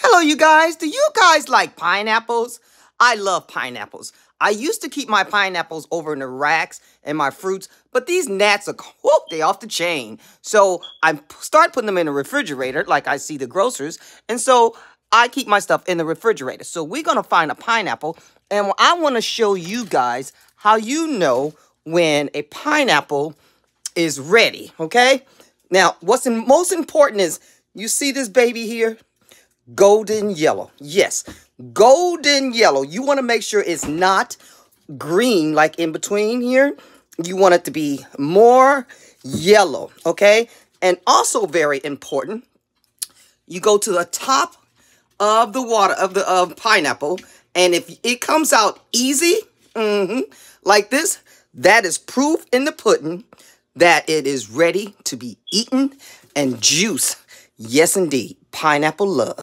Hello, you guys. Do you guys like pineapples? I love pineapples. I used to keep my pineapples over in the racks and my fruits, but these gnats are, whoop, they off the chain. So I start putting them in the refrigerator like I see the grocers. And so I keep my stuff in the refrigerator. So we're going to find a pineapple. And I want to show you guys how you know when a pineapple is ready, okay? Now, what's most important is, you see this baby here? Golden yellow. Yes, golden yellow. You want to make sure it's not green like in between here. You want it to be more yellow, okay? And also very important, you go to the top of the water of the of pineapple, and if it comes out easy, mm -hmm, like this, that is proof in the pudding that it is ready to be eaten and juice. Yes, indeed. Pineapple love.